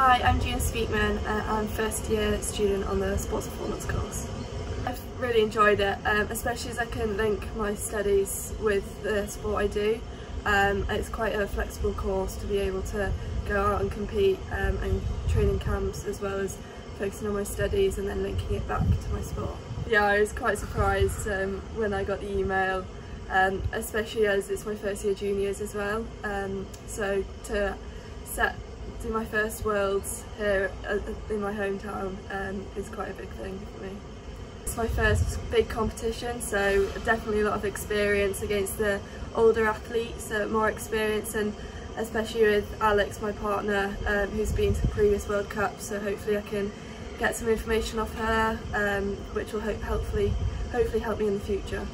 Hi, I'm Gina Speakman. Uh, I'm first year student on the Sports Performance course. I've really enjoyed it, um, especially as I can link my studies with the sport I do. Um, it's quite a flexible course to be able to go out and compete um, and training camps as well as focusing on my studies and then linking it back to my sport. Yeah, I was quite surprised um, when I got the email, um, especially as it's my first year juniors as well. Um, so to set do my first Worlds here uh, in my hometown um, is quite a big thing for me. It's my first big competition, so definitely a lot of experience against the older athletes, so more experience and especially with Alex, my partner, um, who's been to previous World Cups, so hopefully I can get some information off her, um, which will hope, hopefully, hopefully help me in the future.